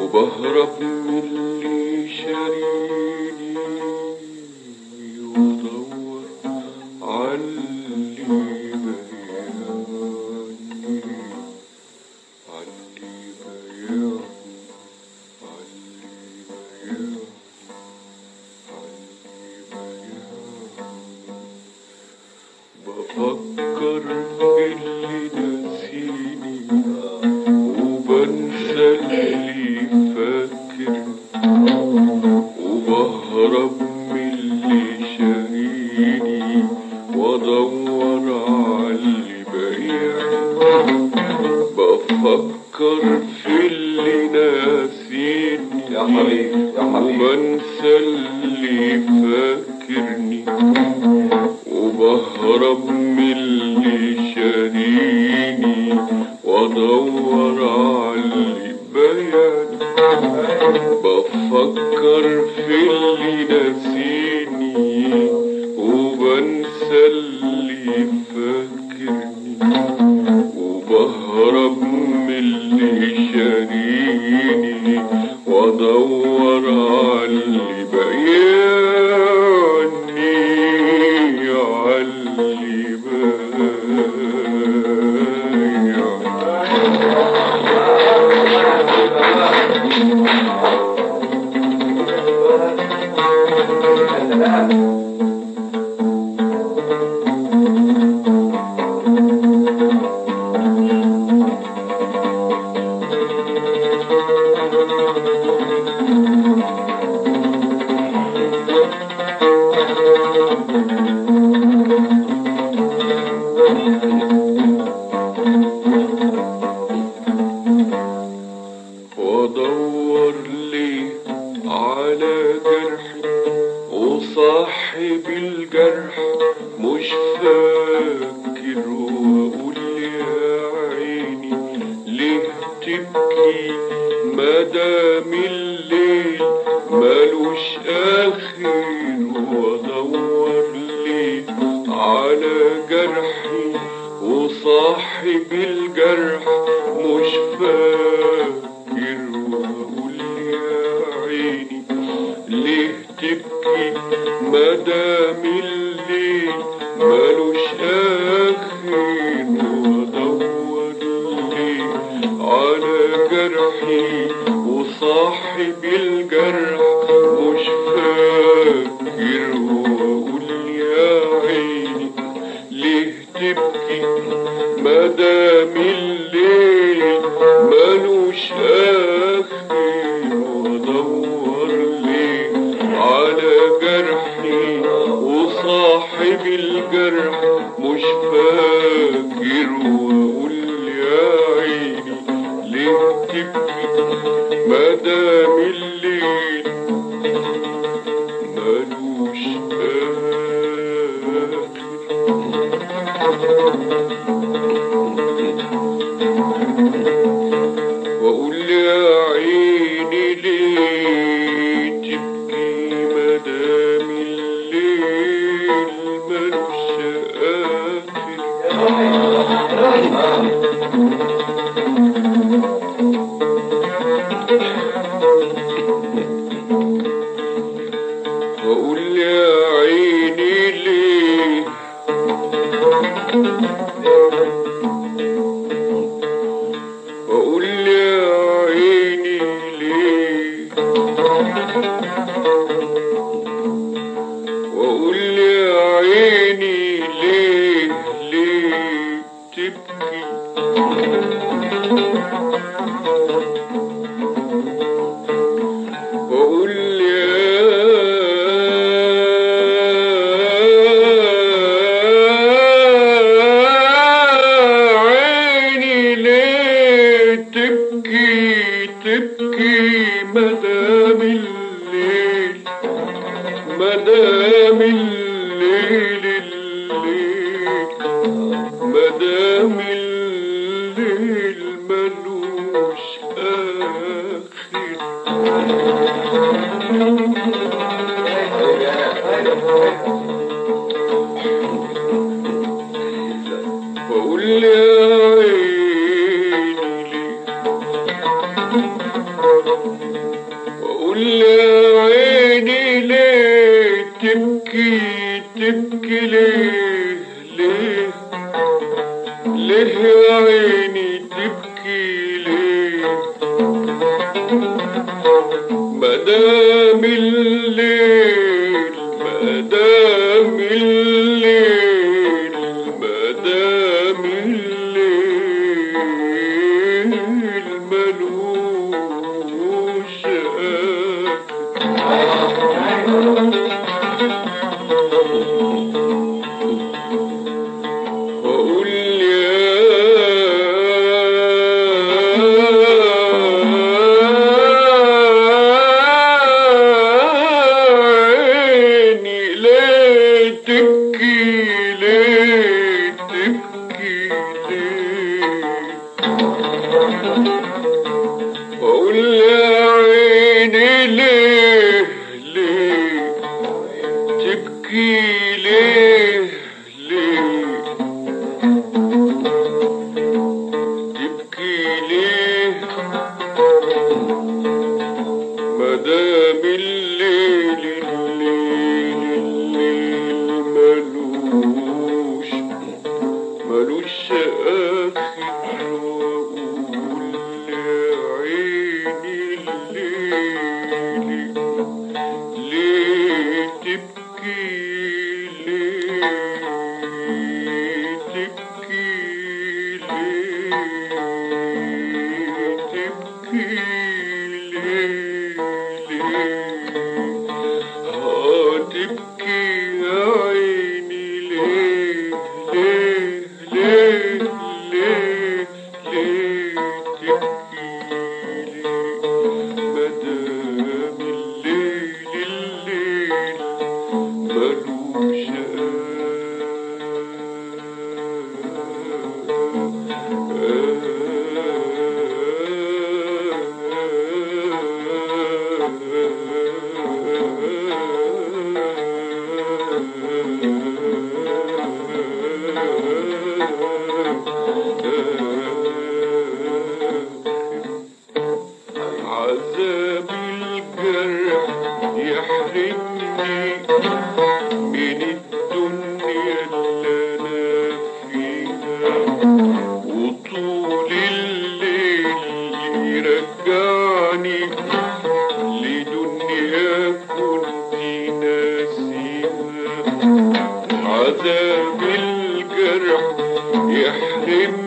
وبهرب من Hello. Oh, مدام اللي مالو مدام الليل Thank you. مدام الليل الليل الليل. الليل ملوش آخر. عيني تبكي ليه؟ مدام الليل مدام الليل. عذاب الجرح يحرمني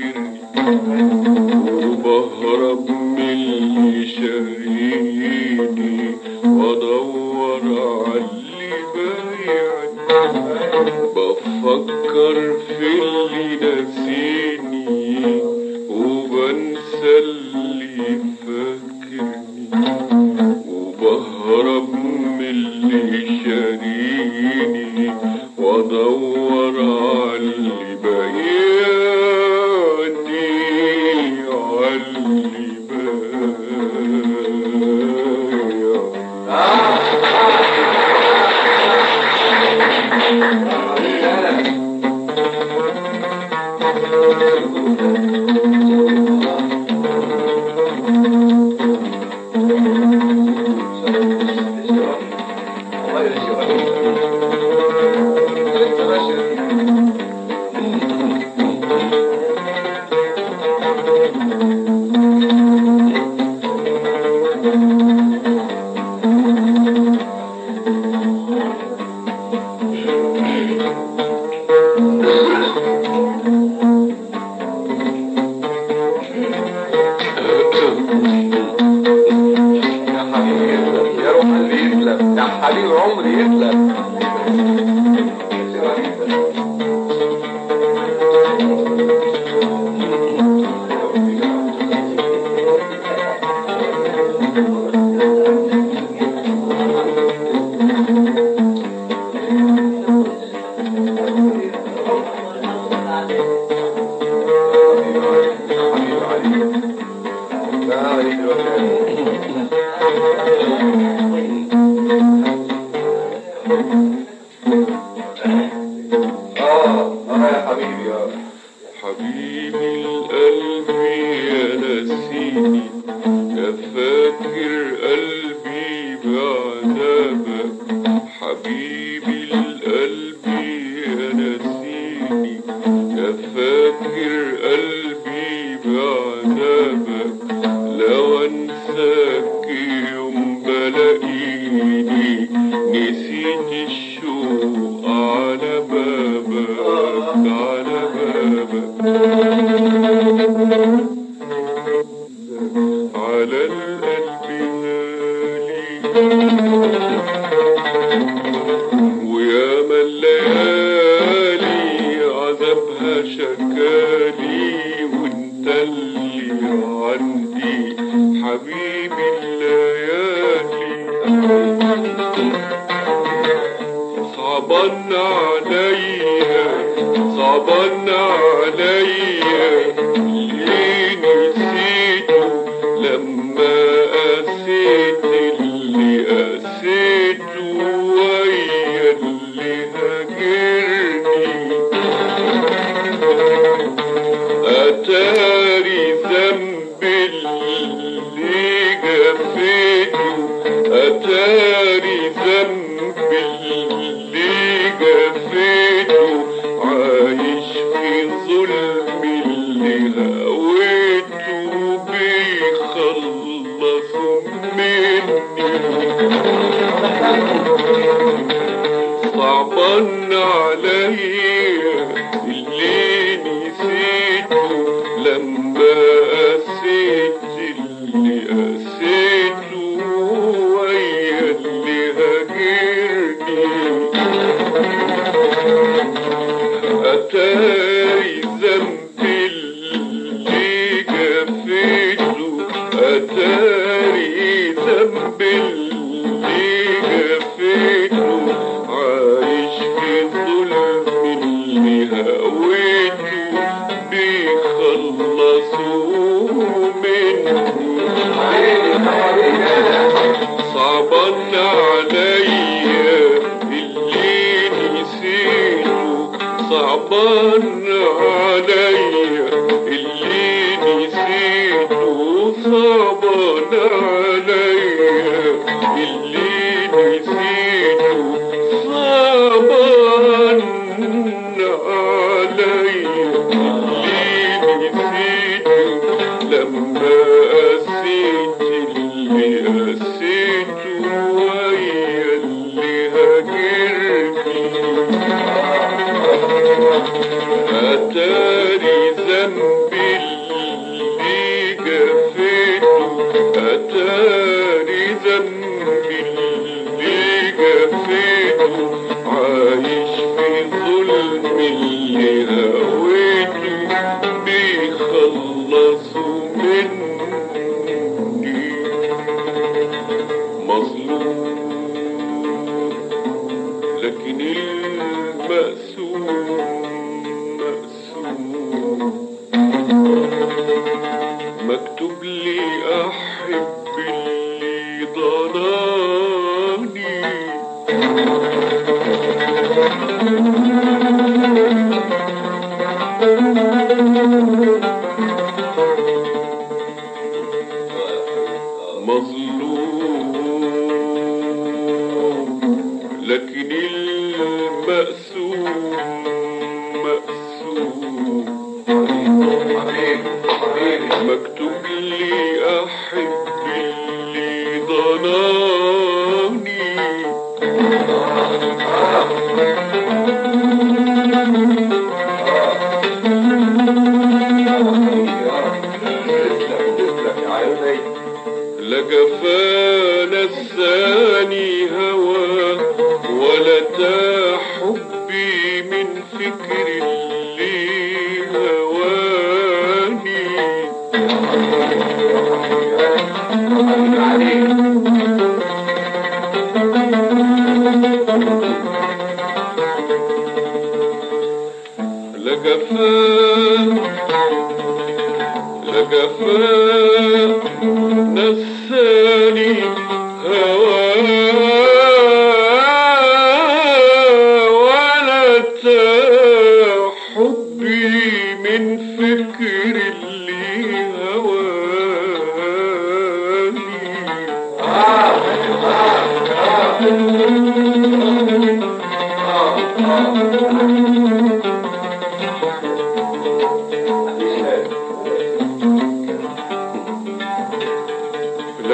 Guru boy. Thank you. Ali wrong reads left. حبيبي يا حبيبي. Thank you. Ana aleyye illi لكن المأسوم مأسوم. مكتوب Look up, look up.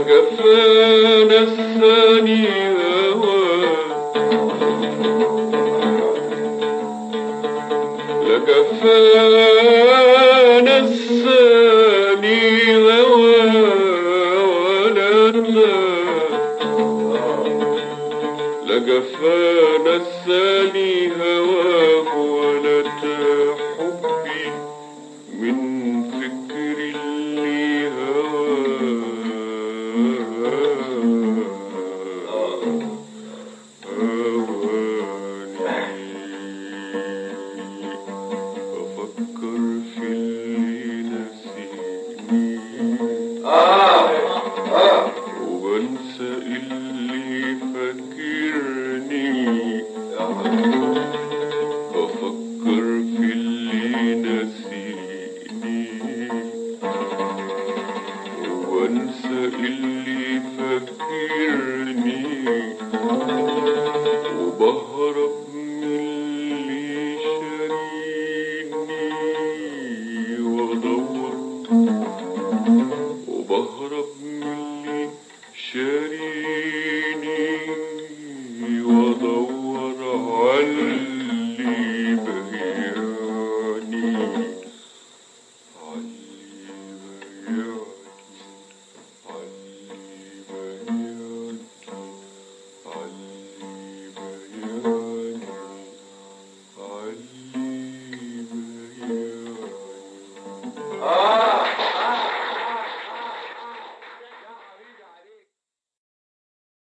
لكفانا الثاني هوى لكفانا